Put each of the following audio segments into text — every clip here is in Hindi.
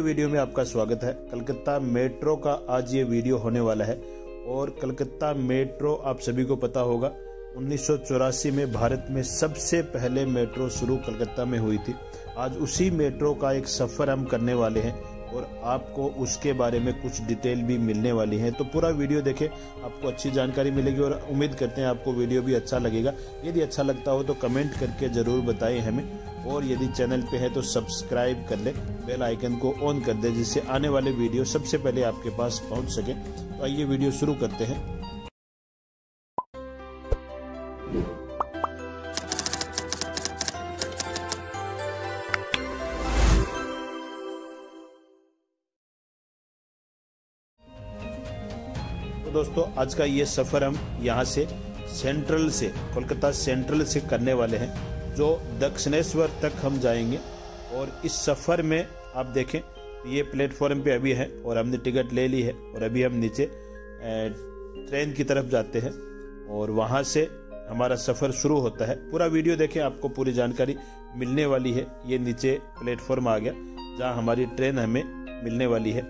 नए वीडियो में आपका स्वागत है। कलकत्ता मेट्रो का आज ये वीडियो होने वाला है और कलकत्ता मेट्रो आप सभी को पता होगा, उन्नीस में भारत में सबसे पहले मेट्रो शुरू कलकत्ता में हुई थी। आज उसी मेट्रो का एक सफ़र हम करने वाले हैं और आपको उसके बारे में कुछ डिटेल भी मिलने वाली है। तो पूरा वीडियो देखें, आपको अच्छी जानकारी मिलेगी और उम्मीद करते हैं आपको वीडियो भी अच्छा लगेगा। यदि अच्छा लगता हो तो कमेंट करके ज़रूर बताएँ हमें। और यदि चैनल पे है तो सब्सक्राइब कर ले, बेल आइकन को ऑन कर दे, जिससे आने वाले वीडियो सबसे पहले आपके पास पहुँच सके। तो आइए वीडियो शुरू करते हैं। तो दोस्तों, आज का ये सफ़र हम यहाँ से, सेंट्रल से, कोलकाता सेंट्रल से करने वाले हैं। जो दक्षिणेश्वर तक हम जाएँगे और इस सफ़र में आप देखें, ये प्लेटफॉर्म पे अभी है और हमने टिकट ले ली है और अभी हम नीचे ट्रेन की तरफ़ जाते हैं और वहाँ से हमारा सफ़र शुरू होता है। पूरा वीडियो देखें, आपको पूरी जानकारी मिलने वाली है। ये नीचे प्लेटफॉर्म आ गया, जहाँ हमारी ट्रेन हमें मिलने वाली है।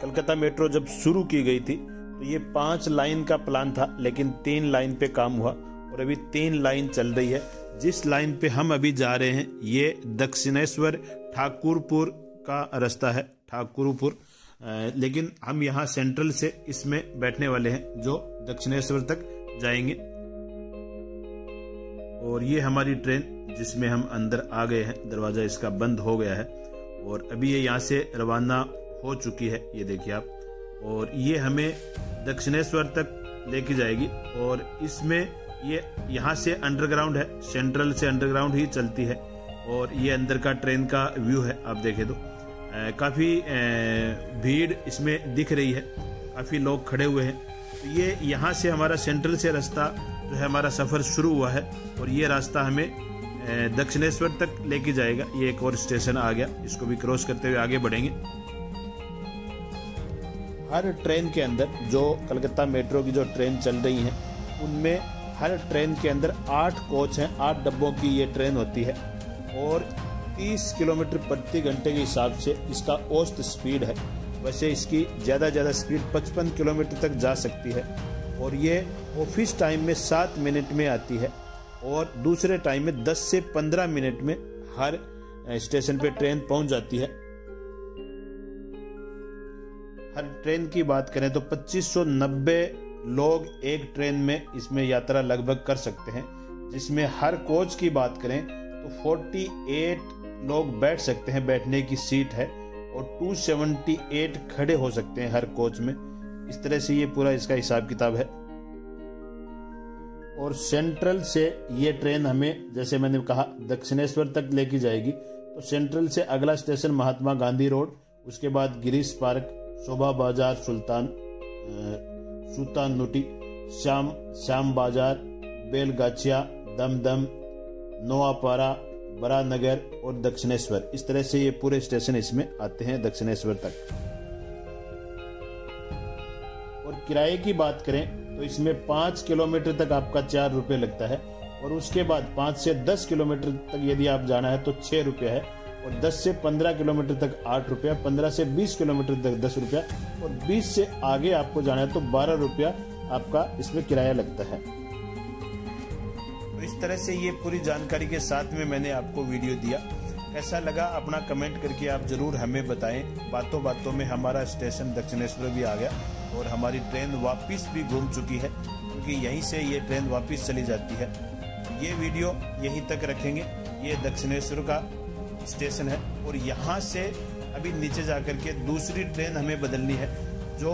कलकत्ता मेट्रो जब शुरू की गई थी तो ये पाँच लाइन का प्लान था, लेकिन तीन लाइन पे काम हुआ और अभी तीन लाइन चल रही है। जिस लाइन पे हम अभी जा रहे हैं, ये दक्षिणेश्वर ठाकुरपुर का रास्ता है, ठाकुरपुर। लेकिन हम यहाँ सेंट्रल से इसमें बैठने वाले हैं, जो दक्षिणेश्वर तक जाएँगे। और ये हमारी ट्रेन जिसमें हम अंदर आ गए हैं, दरवाज़ा इसका बंद हो गया है। और अभी ये यहाँ से रवाना हो चुकी है, ये देखिए आप। और ये हमें दक्षिणेश्वर तक लेके जाएगी और इसमें ये यहाँ से अंडरग्राउंड है सेंट्रल से अंडरग्राउंड ही चलती है और ये अंदर का ट्रेन का व्यू है, आप देखें तो। काफ़ी भीड़ इसमें दिख रही है, काफ़ी लोग खड़े हुए हैं। तो ये यहाँ से हमारा सेंट्रल से रास्ता जो है, हमारा सफ़र शुरू हुआ है और ये रास्ता हमें दक्षिणेश्वर तक लेके जाएगा। ये एक और स्टेशन आ गया, इसको भी क्रॉस करते हुए आगे बढ़ेंगे। हर ट्रेन के अंदर जो कलकत्ता मेट्रो की जो ट्रेन चल रही हैं, उनमें हर ट्रेन के अंदर आठ कोच हैं, आठ डब्बों की ये ट्रेन होती है और 30 किलोमीटर प्रति घंटे के हिसाब से इसका औसत स्पीड है। वैसे इसकी ज़्यादा ज़्यादा स्पीड 55 किलोमीटर तक जा सकती है और ये ऑफ़िस टाइम में सात मिनट में आती है और दूसरे टाइम में 10 से 15 मिनट में हर स्टेशन पे ट्रेन पहुँच जाती है। हर ट्रेन की बात करें तो 2590 लोग एक ट्रेन में इसमें यात्रा लगभग कर सकते हैं। जिसमें हर कोच की बात करें तो 48 लोग बैठ सकते हैं, बैठने की सीट है और 278 खड़े हो सकते हैं हर कोच में। इस तरह से ये पूरा इसका हिसाब किताब है। और सेंट्रल से ये ट्रेन हमें, जैसे मैंने कहा, दक्षिणेश्वर तक लेके जाएगी। तो सेंट्रल से अगला स्टेशन महात्मा गांधी रोड, उसके बाद गिरीश पार्क शोभा बाज़ार, सुल्तान सुल्तान नुटी, श्याम श्याम बाज़ार, बेलगाछिया, दमदम, नोआपारा बड़ा नगर और दक्षिणेश्वर। इस तरह से ये पूरे स्टेशन इसमें आते हैं दक्षिणेश्वर तक। और किराए की बात करें तो इसमें पाँच किलोमीटर तक आपका चार रुपये लगता है और उसके बाद पाँच से दस किलोमीटर तक यदि आप जाना है तो छह रुपये है। और 10 से 15 किलोमीटर तक आठ रुपया, पंद्रह से 20 किलोमीटर तक दस रुपया, और 20 से आगे आपको जाना है तो बारह रुपया आपका इसमें किराया लगता है। तो इस तरह से ये पूरी जानकारी के साथ में मैंने आपको वीडियो दिया। कैसा लगा अपना कमेंट करके आप ज़रूर हमें बताएँ। बातों बातों में हमारा स्टेशन दक्षिणेश्वर भी आ गया और हमारी ट्रेन वापस भी घूम चुकी है, क्योंकि यहीं से ये ट्रेन वापस चली जाती है। ये वीडियो यहीं तक रखेंगे। ये दक्षिणेश्वर का स्टेशन है और यहाँ से अभी नीचे जाकर के दूसरी ट्रेन हमें बदलनी है, जो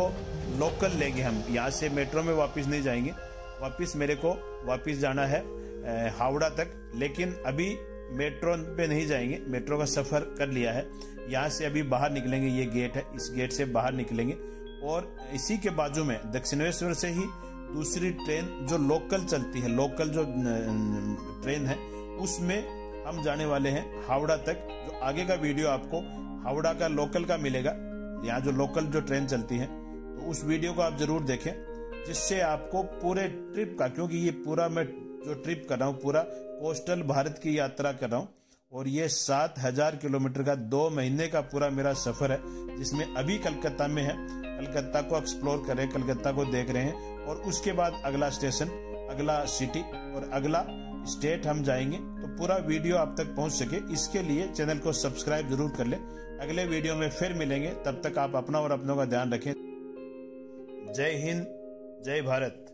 लोकल लेंगे हम। यहाँ से मेट्रो में वापस नहीं जाएँगे। वापस मेरे को वापस जाना है हावड़ा तक। लेकिन अभी मेट्रो पे नहीं जाएँगे। मेट्रो का सफ़र कर लिया है। यहाँ से अभी बाहर निकलेंगे, ये गेट है। इस गेट से बाहर निकलेंगे। और इसी के बाजू में दक्षिणेश्वर से ही दूसरी ट्रेन जो लोकल चलती है लोकल जो ट्रेन है, उसमें हम जाने वाले हैं हावड़ा तक। जो आगे का वीडियो आपको हावड़ा का लोकल का मिलेगा, यहाँ जो लोकल जो ट्रेन चलती है तो उस वीडियो को आप ज़रूर देखें, जिससे आपको पूरे ट्रिप का, क्योंकि ये पूरा मैं जो ट्रिप कर रहा हूँ, पूरा कोस्टल भारत की यात्रा कर रहा हूँ, और ये सात हज़ार किलोमीटर का दो महीने का पूरा मेरा सफ़र है, जिसमें अभी कलकत्ता में है। कलकत्ता को एक्सप्लोर कर रहे हैं, कलकत्ता को देख रहे हैं, और उसके बाद अगला स्टेशन, अगला सिटी, और अगला स्टेट हम जाएँगे। पूरा वीडियो आप तक पहुँच सके। इसके लिए चैनल को सब्सक्राइब ज़रूर कर ले। अगले वीडियो में फिर मिलेंगे। तब तक आप अपना और अपनों का ध्यान रखें। जय हिंद, जय भारत।